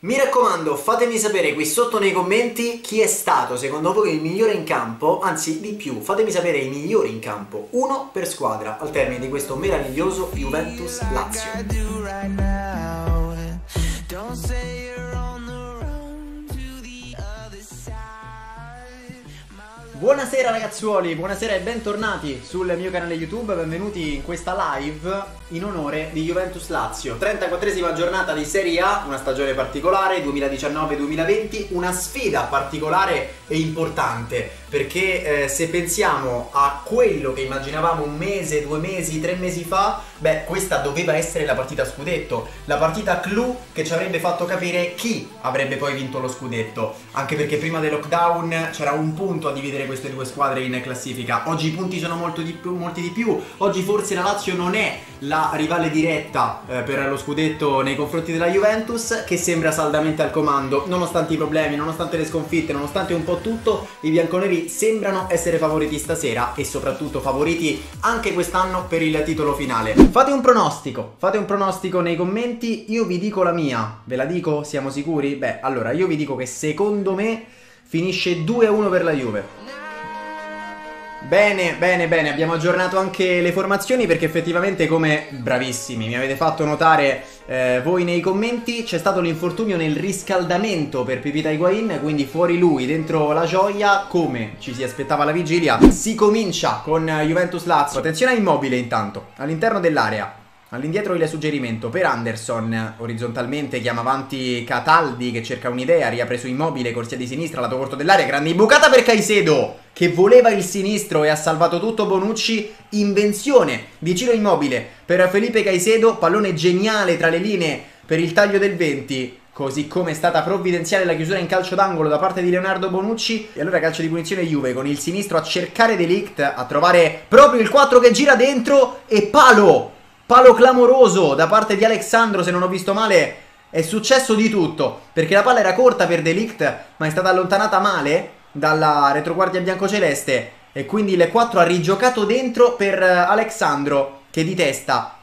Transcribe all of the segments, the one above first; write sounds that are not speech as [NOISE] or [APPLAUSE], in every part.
Mi raccomando, fatemi sapere qui sotto nei commenti chi è stato secondo voi il migliore in campo, anzi di più, fatemi sapere i migliori in campo, uno per squadra, al termine di questo meraviglioso Juventus-Lazio. Buonasera ragazzuoli, buonasera e bentornati sul mio canale YouTube, benvenuti in questa live in onore di Juventus Lazio. 34esima giornata di Serie A, una stagione particolare, 2019-2020, una sfida particolare e importante, perché eh, se pensiamo a quello che immaginavamo un mese, due mesi, tre mesi fa, beh, questa doveva essere la partita scudetto, la partita clou che ci avrebbe fatto capire chi avrebbe poi vinto lo scudetto, anche perché prima del lockdown c'era un punto a dividere queste due squadre in classifica. Oggi i punti sono di più, molti di più. Oggi forse la Lazio non è la rivale diretta eh, per lo scudetto nei confronti della Juventus, che sembra saldamente al comando. Nonostante i problemi, nonostante le sconfitte, nonostante un po' tutto, i bianconeri sembrano essere favoriti stasera e soprattutto favoriti anche quest'anno per il titolo finale. Fate un pronostico, fate un pronostico nei commenti, io vi dico la mia. Ve la dico? Siamo sicuri? Beh, allora io vi dico che secondo me finisce 2-1 per la Juve. Bene, bene, bene, abbiamo aggiornato anche le formazioni perché effettivamente come bravissimi mi avete fatto notare eh, voi nei commenti c'è stato l'infortunio nel riscaldamento per Pipita Higuain, quindi fuori lui, dentro la gioia, come ci si aspettava la vigilia, si comincia con Juventus Lazio. Attenzione a Immobile intanto, all'interno dell'area. All'indietro il suggerimento per Anderson, orizzontalmente chiama avanti Cataldi che cerca un'idea, riapre su immobile, corsia di sinistra, lato corto dell'area, grande imbucata per Caicedo che voleva il sinistro e ha salvato tutto. Bonucci, invenzione di Ciro Immobile per Felipe Caicedo, pallone geniale tra le linee per il taglio del 20, così come è stata provvidenziale la chiusura in calcio d'angolo da parte di Leonardo Bonucci. E allora calcio di punizione Juve con il sinistro a cercare Delict, a trovare proprio il 4 che gira dentro e palo! Palo clamoroso da parte di Alexandro, se non ho visto male, è successo di tutto, perché la palla era corta per Delict, ma è stata allontanata male dalla retroguardia biancoceleste e quindi il 4 ha rigiocato dentro per eh, Alexandro che di testa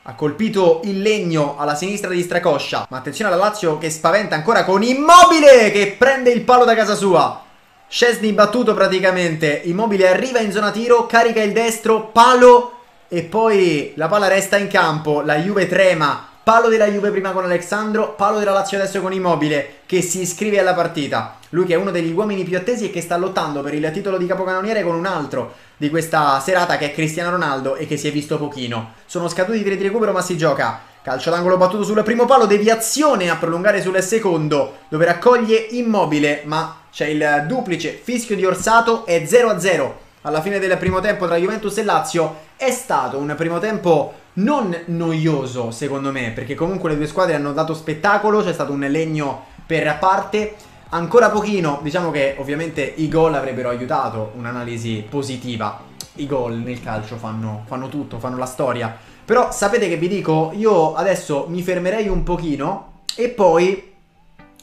ha colpito il legno alla sinistra di Stracoscia. Ma attenzione alla Lazio che spaventa ancora con Immobile che prende il palo da casa sua. Scesni battuto praticamente. Immobile arriva in zona tiro, carica il destro, palo e poi la palla resta in campo, la Juve trema, palo della Juve prima con Alexandro, palo della Lazio adesso con Immobile che si iscrive alla partita. Lui che è uno degli uomini più attesi e che sta lottando per il titolo di capocannoniere con un altro di questa serata che è Cristiano Ronaldo e che si è visto pochino. Sono scaduti i tiri di recupero ma si gioca. Calcio d'angolo battuto sul primo palo, deviazione a prolungare sul secondo dove raccoglie Immobile ma c'è il duplice fischio di Orsato e 0-0 alla fine del primo tempo tra Juventus e Lazio è stato un primo tempo non noioso secondo me, perché comunque le due squadre hanno dato spettacolo, c'è stato un legno per parte, ancora pochino, diciamo che ovviamente i gol avrebbero aiutato un'analisi positiva, i gol nel calcio fanno, fanno tutto, fanno la storia, però sapete che vi dico, io adesso mi fermerei un pochino e poi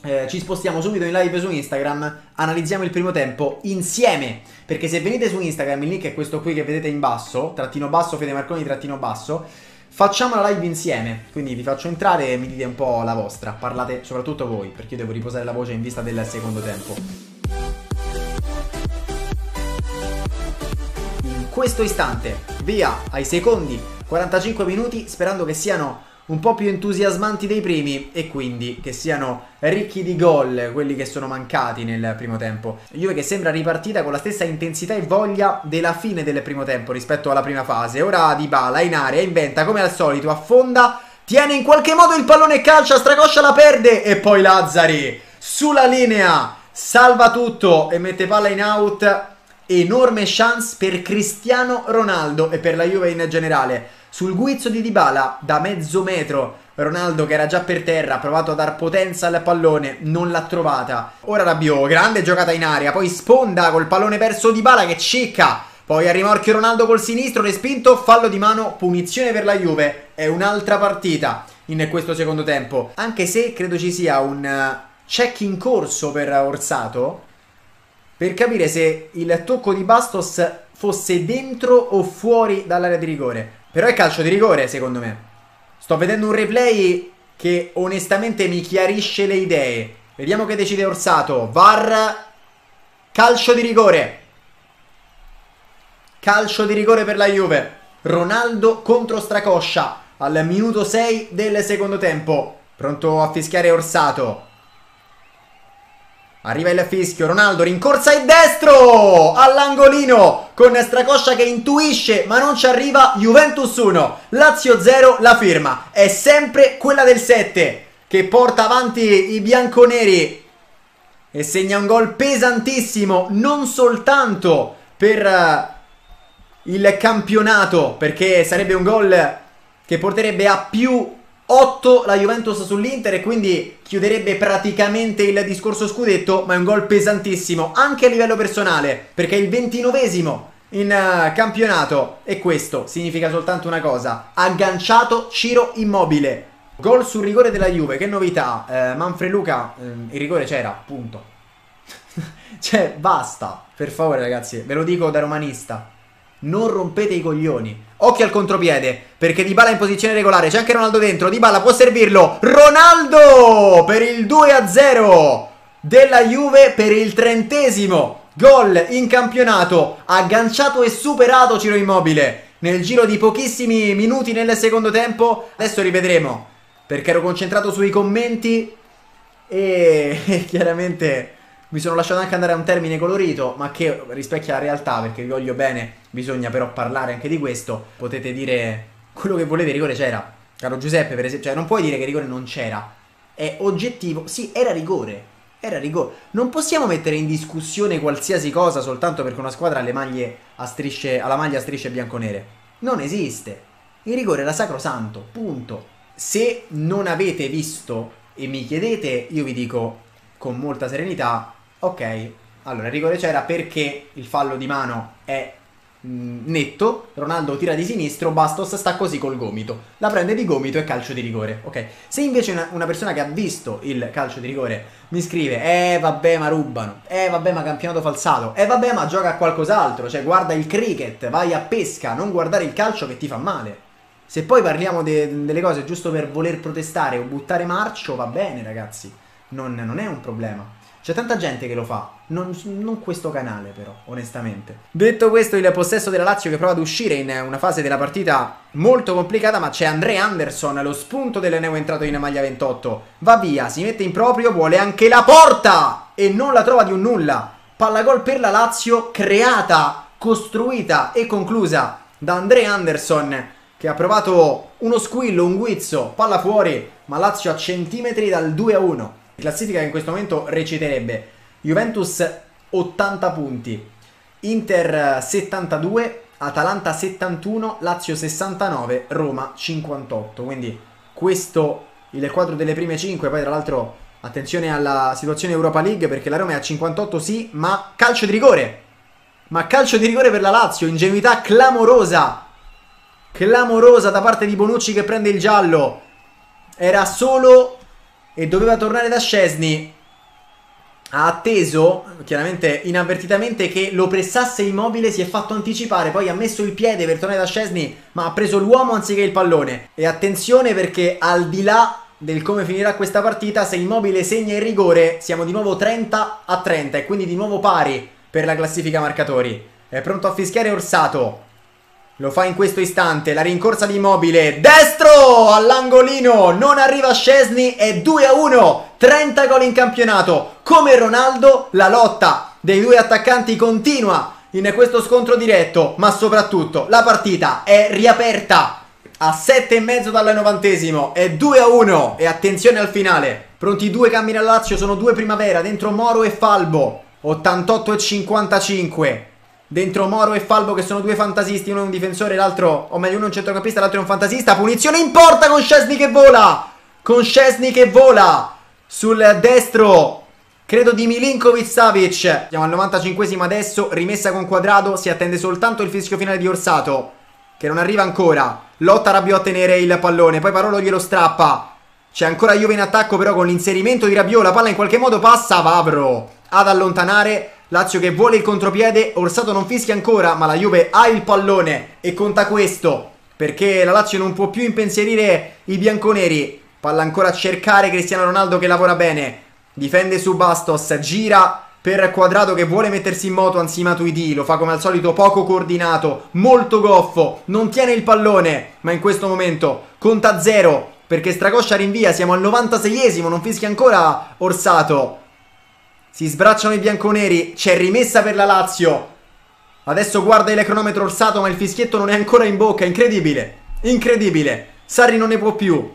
eh, ci spostiamo subito in live su Instagram, analizziamo il primo tempo insieme, perché se venite su Instagram, il link è questo qui che vedete in basso, trattino basso, Fede Marconi, trattino basso, facciamo la live insieme, quindi vi faccio entrare e mi dite un po' la vostra, parlate soprattutto voi, perché io devo riposare la voce in vista del secondo tempo. In questo istante, via ai secondi 45 minuti, sperando che siano un po' più entusiasmanti dei primi e quindi che siano ricchi di gol quelli che sono mancati nel primo tempo. Juve che sembra ripartita con la stessa intensità e voglia della fine del primo tempo rispetto alla prima fase. Ora Dybala in area, inventa come al solito, affonda, tiene in qualche modo il pallone e calcia, Stracoscia la perde e poi Lazzari sulla linea salva tutto e mette palla in out. Enorme chance per Cristiano Ronaldo e per la Juve in generale sul guizzo di Dybala da mezzo metro. Ronaldo che era già per terra ha provato a dar potenza al pallone, non l'ha trovata. Ora Rabiot, grande giocata in aria, poi sponda col pallone perso Dybala che cicca. Poi a rimorchio Ronaldo col sinistro, respinto, fallo di mano, punizione per la Juve. È un'altra partita in questo secondo tempo. Anche se credo ci sia un eh, check in corso per Orsato per capire se il tocco di Bastos fosse dentro o fuori dall'area di rigore. Però è calcio di rigore, secondo me. Sto vedendo un replay che onestamente mi chiarisce le idee. Vediamo che decide Orsato. VAR. Calcio di rigore. Calcio di rigore per la Juve. Ronaldo contro Stracoscia al minuto 6 del secondo tempo. Pronto a fischiare Orsato. Arriva il fischio, Ronaldo rincorsa il destro all'angolino con Stracoscia che intuisce ma non ci arriva, Juventus 1, Lazio 0, la firma. È sempre quella del 7 che porta avanti i bianconeri e segna un gol pesantissimo non soltanto per uh, il campionato perché sarebbe un gol che porterebbe a più 8 la Juventus sull'Inter e quindi chiuderebbe praticamente il discorso scudetto, ma è un gol pesantissimo anche a livello personale, perché è il ventinovesimo in uh, campionato e questo significa soltanto una cosa, agganciato Ciro Immobile. Gol sul rigore della Juve, che novità, eh, Manfred Luca, eh, il rigore c'era, punto. [LAUGHS] cioè, basta, per favore ragazzi, ve lo dico da romanista non rompete i coglioni. Occhio al contropiede, perché Dybala è in posizione regolare, c'è anche Ronaldo dentro, Dybala può servirlo. Ronaldo per il 2-0 della Juve per il trentesimo. Gol in campionato, agganciato e superato Ciro Immobile nel giro di pochissimi minuti nel secondo tempo. Adesso rivedremo, perché ero concentrato sui commenti e [LAUGHS] chiaramente mi sono lasciato anche andare a un termine colorito, ma che rispecchia la realtà, perché vi voglio bene, bisogna però parlare anche di questo. Potete dire quello che volete, rigore c'era. Caro Giuseppe, per esempio, cioè non puoi dire che rigore non c'era. È oggettivo. Sì, era rigore. Era rigore. Non possiamo mettere in discussione qualsiasi cosa soltanto perché una squadra ha le maglie a strisce, ha la maglia a strisce bianco-nere. Non esiste. Il rigore era sacrosanto, punto. Se non avete visto e mi chiedete, io vi dico con molta serenità, Ok, allora rigore c'era perché il fallo di mano è mm, netto, Ronaldo tira di sinistro, Bastos sta così col gomito, la prende di gomito e calcio di rigore, ok? Se invece una, una, persona che ha visto il calcio di rigore mi scrive, eh vabbè ma rubano, eh vabbè ma campionato falsato, eh vabbè ma gioca a qualcos'altro, cioè guarda il cricket, vai a pesca, non guardare il calcio che ti fa male. Se poi parliamo de, delle cose giusto per voler protestare o buttare marcio, va bene ragazzi, non, non è un problema. C'è tanta gente che lo fa, non, non, questo canale però, onestamente. Detto questo, il possesso della Lazio che prova ad uscire in una fase della partita molto complicata, ma c'è Andre Anderson, lo spunto del neo entrato in maglia 28. Va via, si mette in proprio, vuole anche la porta e non la trova di un nulla. Palla gol per la Lazio, creata, costruita e conclusa da Andre Anderson che ha provato uno squillo, un guizzo, palla fuori, ma Lazio a centimetri dal 2 a 1. Classifica che in questo momento reciterebbe Juventus 80 punti, Inter 72, Atalanta 71, Lazio 69, Roma 58. Quindi questo il quadro delle prime 5. Poi tra l'altro attenzione alla situazione Europa League perché la Roma è a 58 sì, ma calcio di rigore. Ma calcio di rigore per la Lazio, ingenuità clamorosa. Clamorosa da parte di Bonucci che prende il giallo. Era solo e doveva tornare da Scesni. Ha atteso, chiaramente inavvertitamente, che lo pressasse immobile, si è fatto anticipare, poi ha messo il piede per tornare da Scesni, ma ha preso l'uomo anziché il pallone. E attenzione perché al di là del come finirà questa partita, se immobile segna il rigore, siamo di nuovo 30 a 30 e quindi di nuovo pari per la classifica marcatori. È pronto a fischiare Orsato. Lo fa in questo istante, la rincorsa di Immobile, destro all'angolino, non arriva Scesni, è 2 a 1, 30 gol in campionato. Come Ronaldo, la lotta dei due attaccanti continua in questo scontro diretto, ma soprattutto la partita è riaperta a 7 e mezzo dal novantesimo, è 2 a 1 e attenzione al finale. Pronti due cambi nel Lazio, sono due primavera, dentro Moro e Falbo, 88 e 55. Dentro Moro e Falbo che sono due fantasisti, uno è un difensore, l'altro, o meglio uno è un centrocampista, l'altro è un fantasista. Punizione in porta con Scesni che vola! Con Scesni che vola! Sul destro, credo di Milinkovic Savic. Siamo al 95esimo adesso, rimessa con quadrato, si attende soltanto il fischio finale di Orsato, che non arriva ancora. Lotta Rabiot a tenere il pallone, poi Parolo glielo strappa. C'è ancora Juve in attacco però con l'inserimento di Rabiot, la palla in qualche modo passa, Vavro ad allontanare Lazio che vuole il contropiede, Orsato non fischia ancora, ma la Juve ha il pallone e conta questo, perché la Lazio non può più impensierire i bianconeri. Palla ancora a cercare Cristiano Ronaldo che lavora bene. Difende su Bastos, gira per Quadrato che vuole mettersi in moto anzi Matuidi, lo fa come al solito poco coordinato, molto goffo, non tiene il pallone, ma in questo momento conta zero perché Stracoscia rinvia, siamo al 96esimo, non fischia ancora Orsato. Si sbracciano i bianconeri, c'è rimessa per la Lazio. Adesso guarda il cronometro Orsato ma il fischietto non è ancora in bocca, incredibile, incredibile. Sarri non ne può più.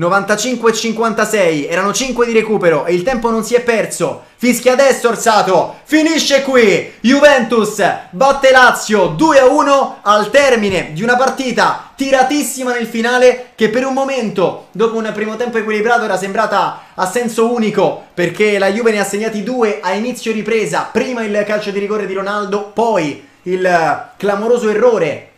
95 e 56, erano 5 di recupero e il tempo non si è perso. Fischia adesso Orsato, finisce qui. Juventus batte Lazio 2 a 1 al termine di una partita tiratissima nel finale che per un momento, dopo un primo tempo equilibrato, era sembrata a senso unico perché la Juve ne ha segnati due a inizio ripresa. Prima il calcio di rigore di Ronaldo, poi il clamoroso errore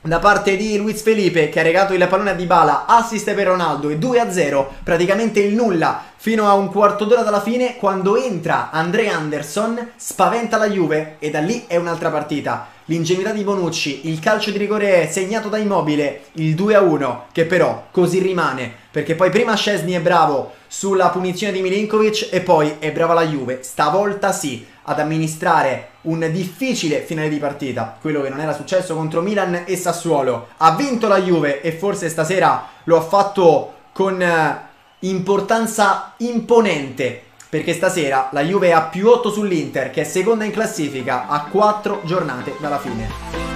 da parte di Luiz Felipe che ha regato il pallone a Dybala, assist per Ronaldo e 2-0, praticamente il nulla fino a un quarto d'ora dalla fine quando entra Andre Anderson, spaventa la Juve e da lì è un'altra partita. L'ingenuità di Bonucci, il calcio di rigore segnato da Immobile, il 2-1 che però così rimane perché poi prima Scesni è bravo sulla punizione di Milinkovic e poi è brava la Juve, stavolta sì, ad amministrare un difficile finale di partita, quello che non era successo contro Milan e Sassuolo. Ha vinto la Juve e forse stasera lo ha fatto con eh, importanza imponente perché stasera la Juve ha più 8 sull'Inter che è seconda in classifica a 4 giornate dalla fine.